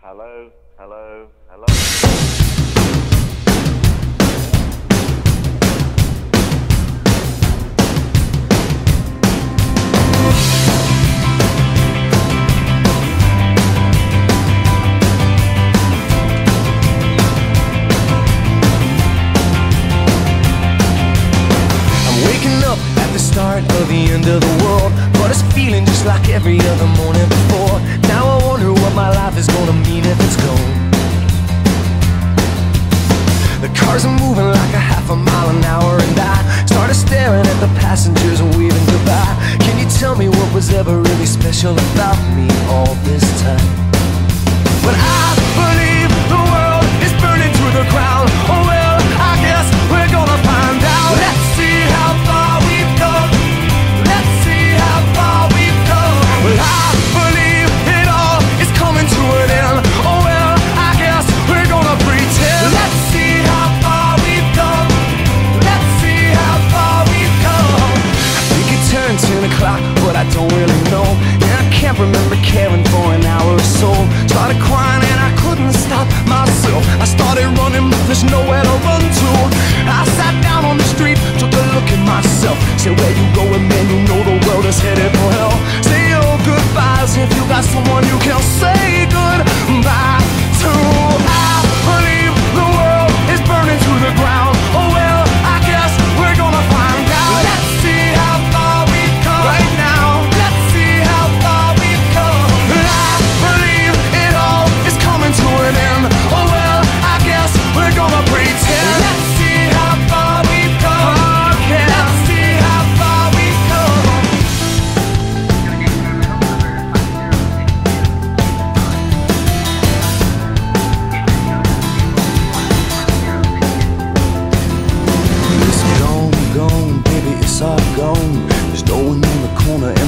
Hello, hello, hello. start of the end of the world But it's feeling just like every other morning before Now I wonder what my life is gonna be myself. Say where you going man, you know the world is headed for hell. Say your goodbyes if you got someone you can say good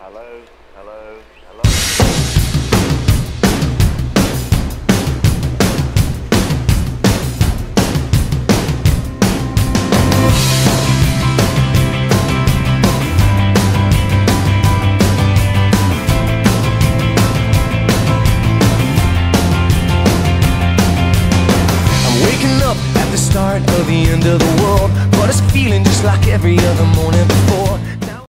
Hello, hello, hello. the start of the end of the world But it's feeling just like every other morning before